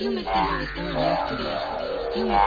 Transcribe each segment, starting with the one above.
Rumah tangga itu yang. Yeah.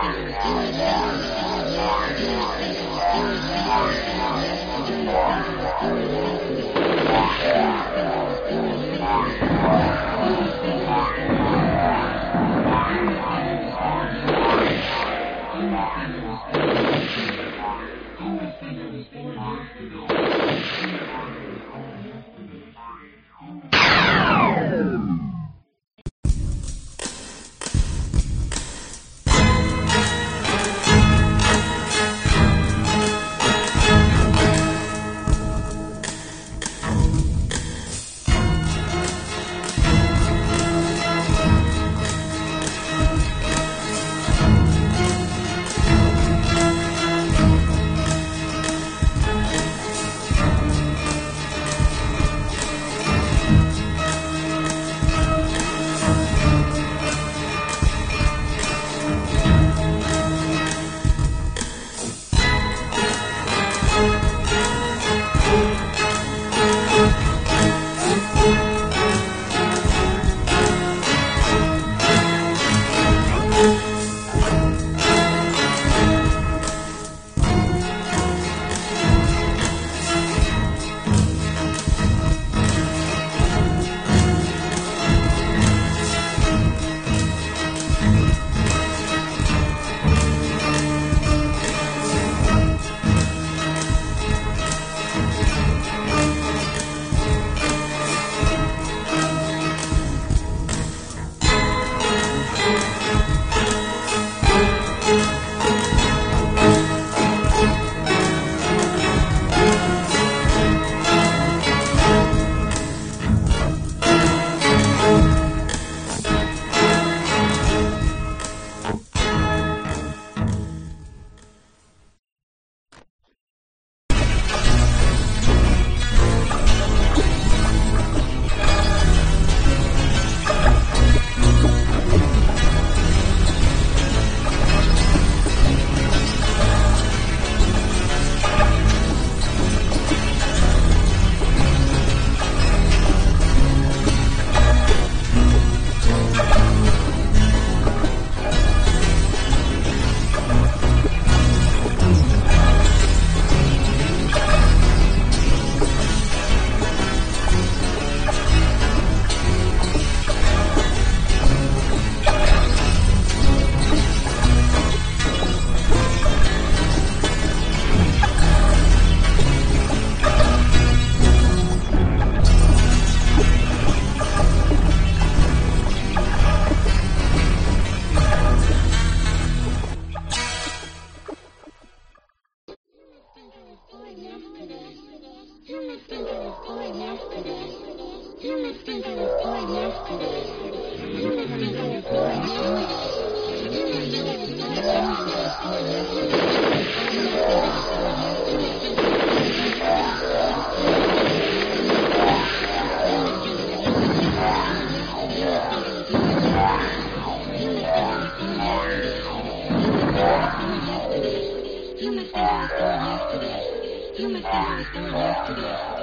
You must have been born yesterday. You must have been born yesterday.